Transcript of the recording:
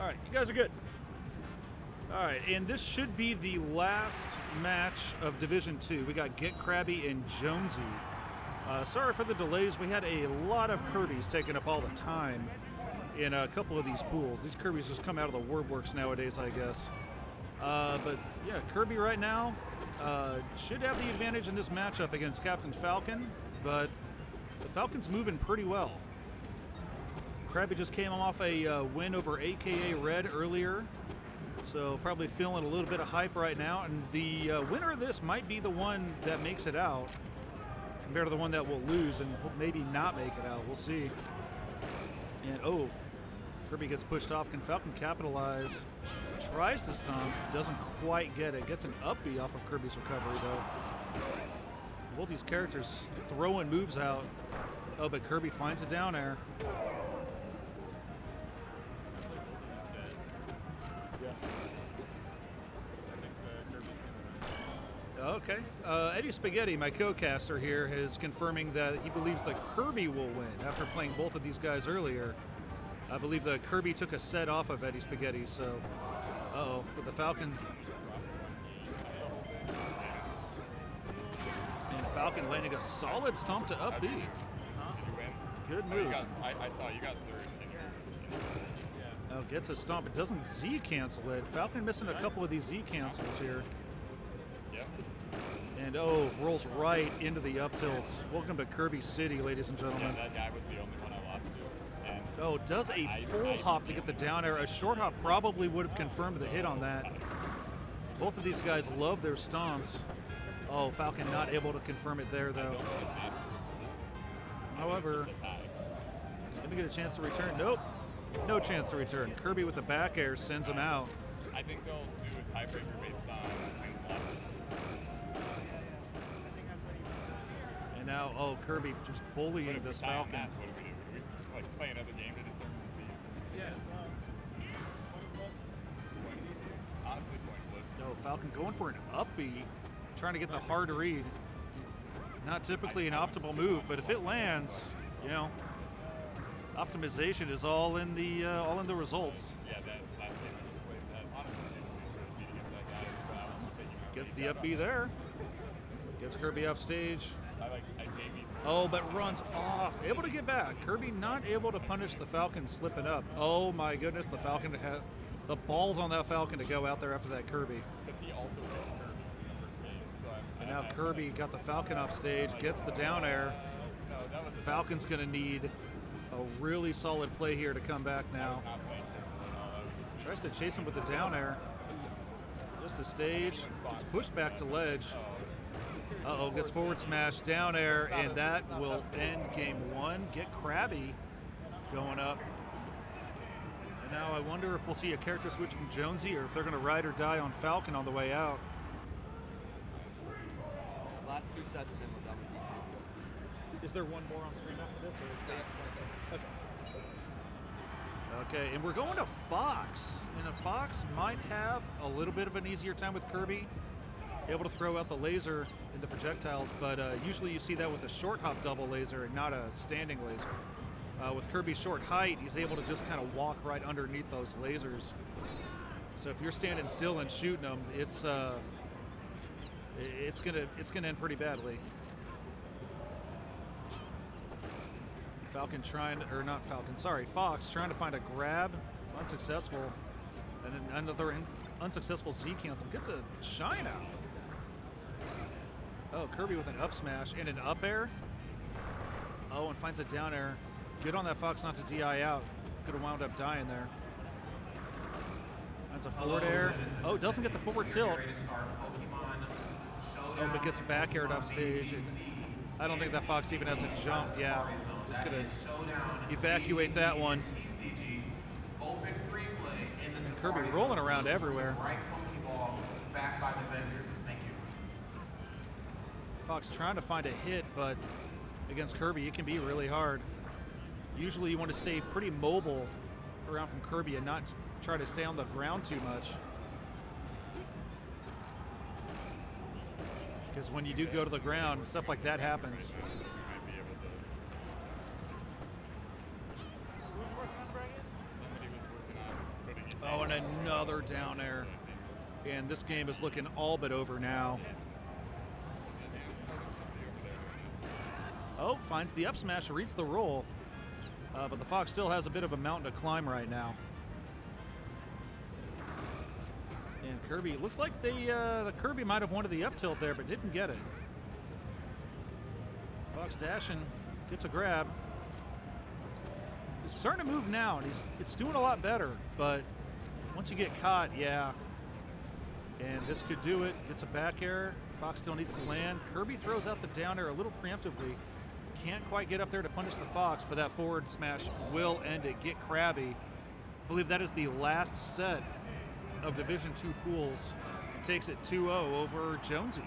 All right, you guys are good. All right, and this should be the last match of Division Two. We got Get Crabby and Jonesy. Uh, sorry for the delays. We had a lot of Kirby's taking up all the time in a couple of these pools. These Kirby's just come out of the WordWorks nowadays, I guess. Uh, but yeah, Kirby right now uh, should have the advantage in this matchup against Captain Falcon, but the Falcon's moving pretty well. Crabby just came off a uh, win over AKA Red earlier, so probably feeling a little bit of hype right now. And the uh, winner of this might be the one that makes it out compared to the one that will lose and maybe not make it out. We'll see. And oh, Kirby gets pushed off. Can Falcon capitalize? Tries to stomp, doesn't quite get it. Gets an up off of Kirby's recovery though. Both these characters throwing moves out. Oh, but Kirby finds a down air. Okay. Uh, Eddie Spaghetti, my co-caster here, is confirming that he believes that Kirby will win after playing both of these guys earlier. I believe that Kirby took a set off of Eddie Spaghetti, so... Uh-oh, with the Falcon... And Falcon landing a solid stomp to up B. Win? Good Oh, move. you got, I, I saw you got third in your. In your Oh, gets a stomp. It doesn't Z cancel it. Falcon missing a couple of these Z cancels here. And oh, rolls right into the up tilts. Welcome to Kirby City, ladies and Yeah, gentlemen. that guy was the only one I lost to. And Oh, does a I- full I- hop to get the down air. A short hop probably would have confirmed the hit on that. Both of these guys love their stomps. Oh, Falcon not able to confirm it there, though. However, he's going to get a chance to return. Nope. No chance to return. Kirby with the back air sends him out. I think they'll do a tiebreaker based on wins losses. And now, oh, Kirby just What bullying if this tie Falcon. that? What do we do? Do we like play another game to determine the seed? Yeah. Honestly, point flip. No, Falcon going for an up B, trying to get the hard read. Not typically an optimal move, but if it lands, you know, optimization is all in the uh, all in the results. Yeah, that last game I played. That honestly, it was really beating up that guy. But I was taking my Gets the that up B off. there. Gets Kirby off stage. I like I. Oh, but runs off. Able to get back. Kirby not able to punish the Falcon slipping up. Oh my goodness, the Falcon had the balls on that Falcon to go out there after that Kirby. Because he also Kirby in the first game. So I'm, And now Kirby got the Falcon off stage, gets the down air. No, that was Falcon's going to need a really solid play here to come back now. not playing Kirby at all. That was just Tries to chase him with the down air. Just the stage. Gets pushed back to ledge. Oh. Uh oh, gets forward smash, down air, and that will end game one. Get Crabby going up. And now I wonder if we'll see a character switch from Jonesy or if they're going to ride or die on Falcon on the way out. Last two sets and then we're done with D2. Is there one more on stream after this? Or is that's it. Okay, and we're going to Fox. And a Fox might have a little bit of an easier time with Kirby, able to throw out the laser in the projectiles, but uh, usually you see that with a short hop double laser and not a standing laser. Uh, with Kirby's short height, he's able to just kind of walk right underneath those lasers. So if you're standing still and shooting them, it's uh, it's gonna it's gonna end pretty badly. Falcon trying, or not Falcon, sorry, Fox trying to find a grab, unsuccessful, and then another unsuccessful Z cancel. Gets a shine out. Oh, Kirby with an up smash and an up air. Oh, and finds a down air. Good on that Fox not to DI out. Could have wound up dying there. That's a forward air. Oh, doesn't get the forward tilt. Oh, but gets back aired off stage. And I don't think that Fox even has a jump. Yeah, just gonna evacuate that one. Open free play in the Kirby rolling around everywhere. Right Pokeball backed by the vendors. Fox trying to find a hit, but against Kirby, it can be really hard. Usually, you want to stay pretty mobile around from Kirby and not try to stay on the ground too much. Because when you do go to the ground, stuff like that happens. Oh, it another down air. And this game is looking all but over now. Oh, finds the up smash, reads the roll. Uh, but the Fox still has a bit of a mountain to climb right now. And Kirby, looks like they, uh, the Kirby might have wanted the up tilt there, but didn't get it. Fox dashing, gets a grab. He's starting to move now, and he's it's doing a lot better. But once you get caught, yeah. And this could do it. Gets a back air. Fox still needs to land. Kirby throws out the down air a little preemptively. Can't quite get up there to punish the Fox, but that forward smash will end it. Get crabby. I believe that is the last set of Division Two pools. Takes it 2-0 over Jonesy.